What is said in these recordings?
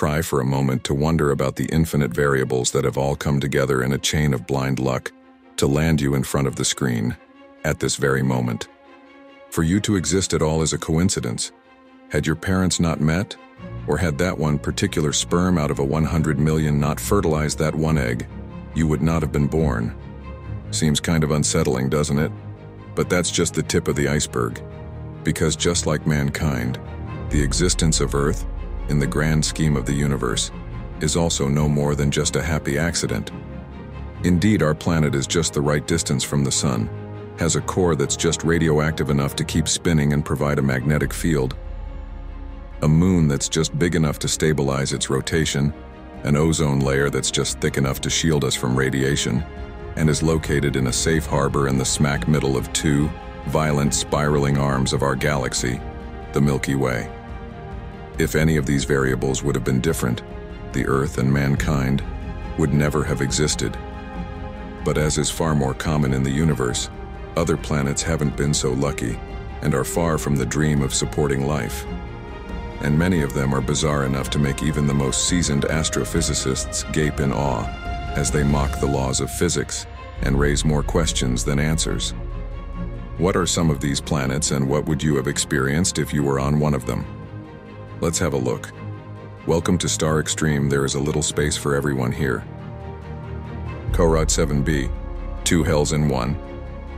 try for a moment to wonder about the infinite variables that have all come together in a chain of blind luck to land you in front of the screen at this very moment. For you to exist at all is a coincidence. Had your parents not met, or had that one particular sperm out of a 100 million not fertilized that one egg, you would not have been born. Seems kind of unsettling, doesn't it? But that's just the tip of the iceberg. Because just like mankind, the existence of Earth, in the grand scheme of the universe, is also no more than just a happy accident. Indeed, our planet is just the right distance from the Sun, has a core that's just radioactive enough to keep spinning and provide a magnetic field, a moon that's just big enough to stabilize its rotation, an ozone layer that's just thick enough to shield us from radiation, and is located in a safe harbor in the smack middle of two violent spiraling arms of our galaxy, the Milky Way. If any of these variables would have been different, the Earth and mankind would never have existed. But as is far more common in the universe, other planets haven't been so lucky and are far from the dream of supporting life and many of them are bizarre enough to make even the most seasoned astrophysicists gape in awe as they mock the laws of physics and raise more questions than answers. What are some of these planets and what would you have experienced if you were on one of them? Let's have a look. Welcome to Star Extreme, there is a little space for everyone here. Corot 7b, two hells in one,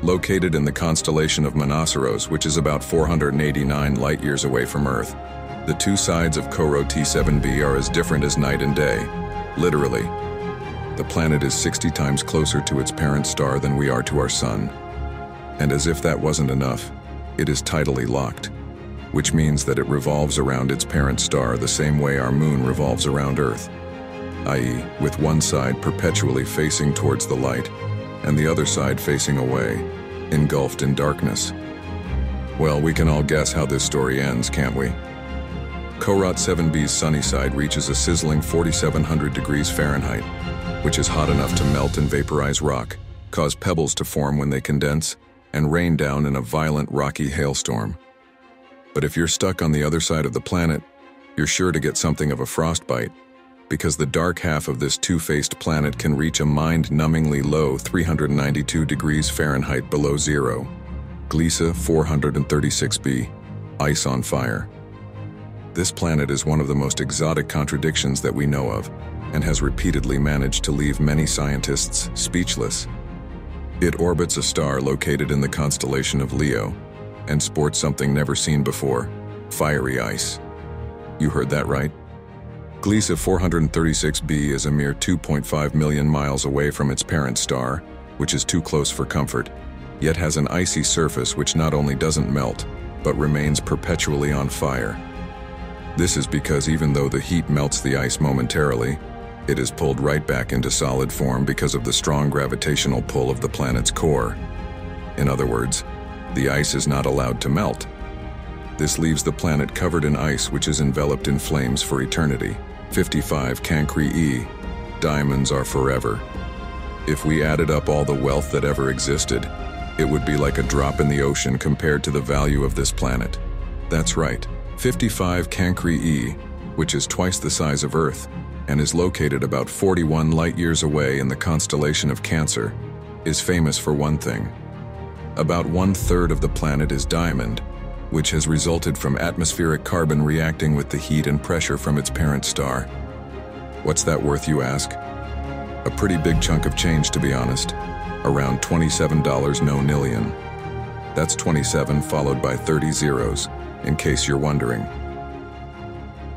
located in the constellation of Monoceros, which is about 489 light-years away from Earth. The two sides of Corot-7b are as different as night and day, literally. The planet is 60 times closer to its parent star than we are to our sun. And as if that wasn't enough, it is tidally locked, which means that it revolves around its parent star the same way our moon revolves around Earth, i.e., with one side perpetually facing towards the light and the other side facing away, engulfed in darkness. Well, we can all guess how this story ends, can't we? Corot 7b's sunny side reaches a sizzling 4700 degrees Fahrenheit, which is hot enough to melt and vaporize rock, cause pebbles to form when they condense, and rain down in a violent rocky hailstorm. But if you're stuck on the other side of the planet, you're sure to get something of a frostbite, because the dark half of this two-faced planet can reach a mind-numbingly low 392 degrees Fahrenheit below zero. Gliese 436b, ice on fire. This planet is one of the most exotic contradictions that we know of, and has repeatedly managed to leave many scientists speechless. It orbits a star located in the constellation of Leo, and sports something never seen before, fiery ice. You heard that right? Gliese 436b is a mere 2.5 million miles away from its parent star, which is too close for comfort, yet has an icy surface which not only doesn't melt, but remains perpetually on fire. This is because even though the heat melts the ice momentarily, it is pulled right back into solid form because of the strong gravitational pull of the planet's core. In other words, the ice is not allowed to melt. This leaves the planet covered in ice which is enveloped in flames for eternity. 55 Cancri E. Diamonds are forever. If we added up all the wealth that ever existed, it would be like a drop in the ocean compared to the value of this planet. That's right. 55 Cancri E, which is twice the size of Earth, and is located about 41 light-years away in the constellation of Cancer, is famous for one thing. About one-third of the planet is diamond, which has resulted from atmospheric carbon reacting with the heat and pressure from its parent star. What's that worth, you ask? A pretty big chunk of change, to be honest. Around $27 nonillion. That's 27 followed by 30 zeros in case you're wondering.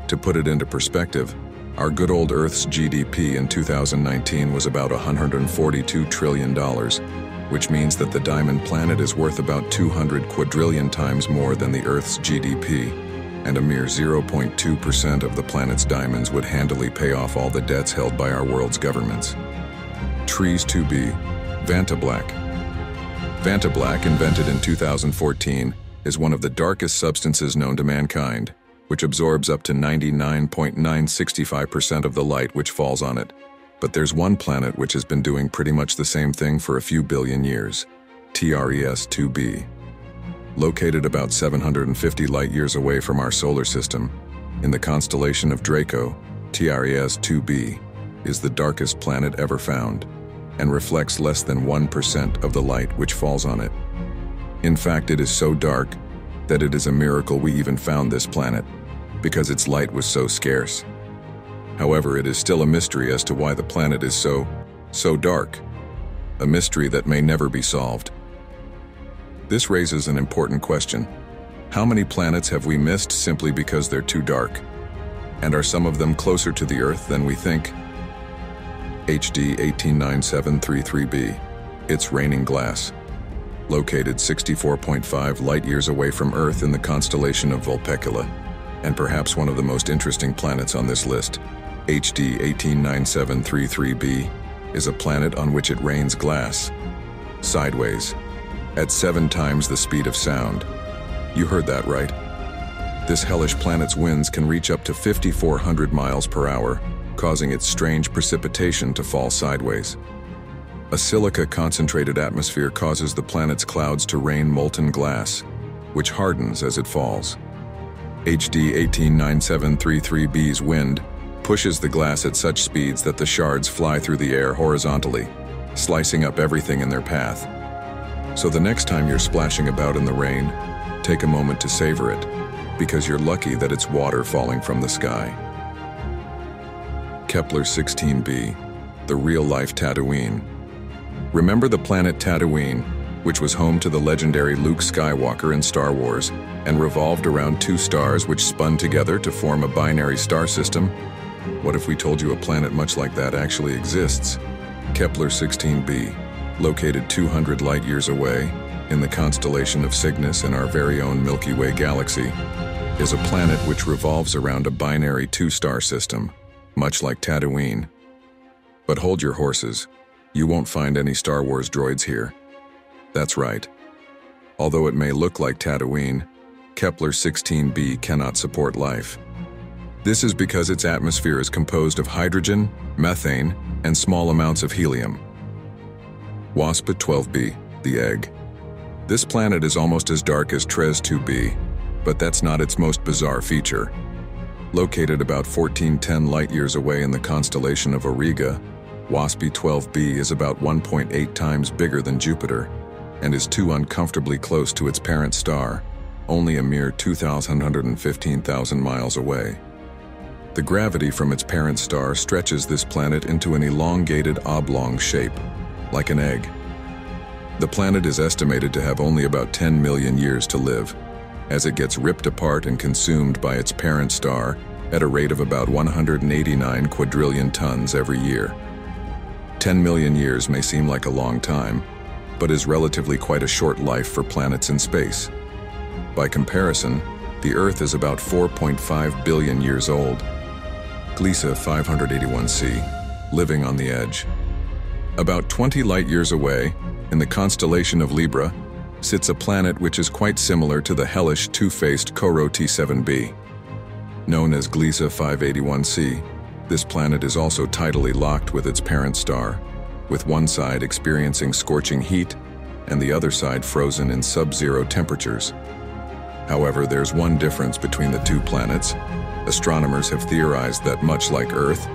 To put it into perspective, our good old Earth's GDP in 2019 was about $142 trillion, which means that the diamond planet is worth about 200 quadrillion times more than the Earth's GDP, and a mere 0.2% of the planet's diamonds would handily pay off all the debts held by our world's governments. TrES 2B, Vantablack. Vantablack, invented in 2014, is one of the darkest substances known to mankind, which absorbs up to 99.965% of the light which falls on it. But there's one planet which has been doing pretty much the same thing for a few billion years, TRES-2b. Located about 750 light-years away from our solar system, in the constellation of Draco, TRES-2b, is the darkest planet ever found and reflects less than 1% of the light which falls on it. In fact, it is so dark that it is a miracle we even found this planet, because its light was so scarce. However, it is still a mystery as to why the planet is so, so dark, a mystery that may never be solved. This raises an important question. How many planets have we missed simply because they're too dark? And are some of them closer to the Earth than we think? HD 189733b. It's raining glass. Located 64.5 light-years away from Earth in the constellation of Vulpecula, and perhaps one of the most interesting planets on this list, HD 189733b is a planet on which it rains glass, sideways, at seven times the speed of sound. You heard that right. This hellish planet's winds can reach up to 5,400 miles per hour, causing its strange precipitation to fall sideways. A silica-concentrated atmosphere causes the planet's clouds to rain molten glass, which hardens as it falls. HD 189733b's wind pushes the glass at such speeds that the shards fly through the air horizontally, slicing up everything in their path. So the next time you're splashing about in the rain, take a moment to savor it, because you're lucky that it's water falling from the sky. Kepler 16b, the real-life Tatooine. Remember the planet Tatooine, which was home to the legendary Luke Skywalker in Star Wars and revolved around two stars which spun together to form a binary star system? What if we told you a planet much like that actually exists? Kepler 16b, located 200 light-years away, in the constellation of Cygnus in our very own Milky Way galaxy, is a planet which revolves around a binary two-star system, much like Tatooine. But hold your horses. You won't find any Star Wars droids here. That's right. Although it may look like Tatooine, Kepler 16b cannot support life. This is because its atmosphere is composed of hydrogen, methane, and small amounts of helium. WASP 12b, the egg. This planet is almost as dark as TRES 2b, but that's not its most bizarre feature. Located about 1410 light-years away in the constellation of Auriga, WASP 12b is about 1.8 times bigger than Jupiter and is too uncomfortably close to its parent star, only a mere 2,115,000 miles away. The gravity from its parent star stretches this planet into an elongated oblong shape, like an egg. The planet is estimated to have only about 10 million years to live, as it gets ripped apart and consumed by its parent star at a rate of about 189 quadrillion tons every year. 10 million years may seem like a long time, but is relatively quite a short life for planets in space. By comparison, the Earth is about 4.5 billion years old. Gliese 581c, living on the edge. About 20 light-years away, in the constellation of Libra, sits a planet which is quite similar to the hellish two-faced Corot-7b. Known as Gliese 581c, this planet is also tidally locked with its parent star, with one side experiencing scorching heat and the other side frozen in sub-zero temperatures. However, there's one difference between the two planets. Astronomers have theorized that much like Earth,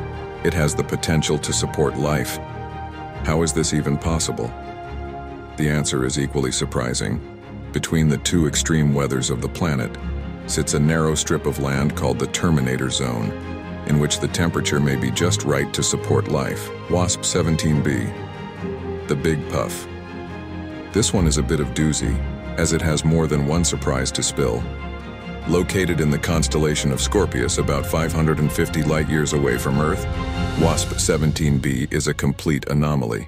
it has the potential to support life. How is this even possible? The answer is equally surprising. Between the two extreme weathers of the planet sits a narrow strip of land called the Terminator Zone, in which the temperature may be just right to support life. WASP 17b. The Big Puff. This one is a bit of doozy, as it has more than one surprise to spill. Located in the constellation of Scorpius about 550 light-years away from Earth, WASP 17b is a complete anomaly.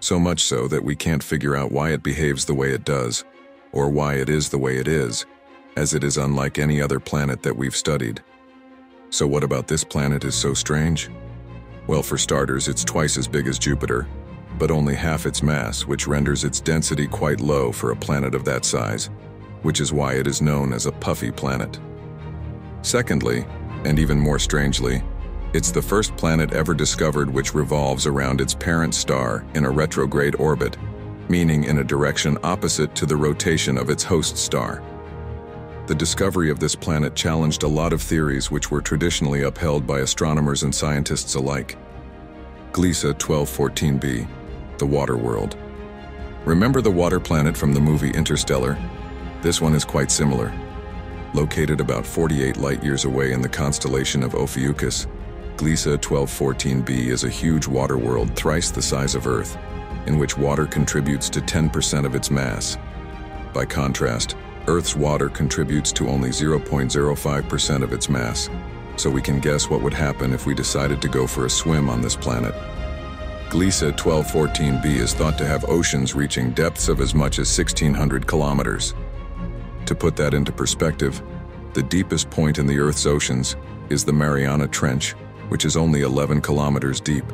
So much so that we can't figure out why it behaves the way it does, or why it is the way it is, as it is unlike any other planet that we've studied. So what about this planet is so strange? Well, for starters, it's twice as big as Jupiter, but only half its mass, which renders its density quite low for a planet of that size, which is why it is known as a puffy planet. Secondly, and even more strangely, it's the first planet ever discovered which revolves around its parent star in a retrograde orbit, meaning in a direction opposite to the rotation of its host star. The discovery of this planet challenged a lot of theories which were traditionally upheld by astronomers and scientists alike. Gliese 1214b, the water world. Remember the water planet from the movie Interstellar? This one is quite similar. Located about 48 light-years away in the constellation of Ophiuchus, Gliese 1214b is a huge water world thrice the size of Earth, in which water contributes to 10% of its mass. By contrast, Earth's water contributes to only 0.05% of its mass, so we can guess what would happen if we decided to go for a swim on this planet. Gliese 1214b is thought to have oceans reaching depths of as much as 1600 kilometers. To put that into perspective, the deepest point in the Earth's oceans is the Mariana Trench, which is only 11 kilometers deep.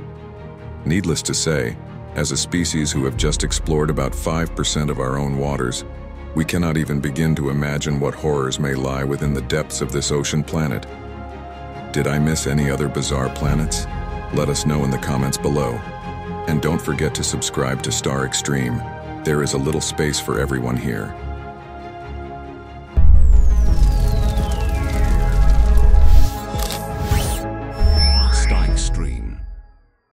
Needless to say, as a species who have just explored about 5% of our own waters, we cannot even begin to imagine what horrors may lie within the depths of this ocean planet. Did I miss any other bizarre planets? Let us know in the comments below. And don't forget to subscribe to Star Extreme. There is a little space for everyone here.